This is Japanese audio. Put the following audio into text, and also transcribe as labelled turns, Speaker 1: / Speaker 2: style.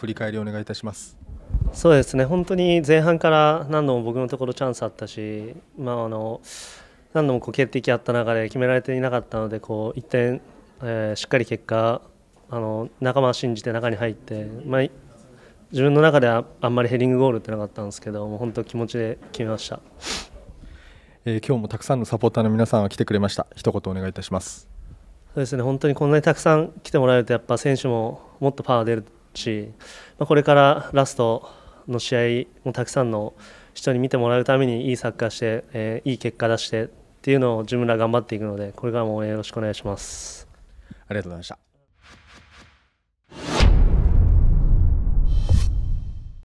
Speaker 1: 振り返りお願いいたします。
Speaker 2: そうですね。本当に前半から何度も僕のところチャンスあったし、まあ、あの何度もこう決定機あった中で決められていなかったのでこう1点、えー、しっかり結果あの仲間を信じて中に入って、まあ、自分の中ではあんまりヘディングゴールってなかったんですけどもう本当気持ちで決めました、
Speaker 1: えー、今日もたくさんのサポーターの皆さんが来てくれました。一言お願いいたします。
Speaker 2: そうですね。本当にこんなにたくさん来てもらえるとやっぱ選手ももっとパワー出るし、まあ、これからラストの試合もたくさんの人に見てもらうためにいいサッカーして、えー、いい結果出してっていうのを自分ら頑張っていくのでこれからも応援よろしくお願いします。
Speaker 1: ありがとうございました。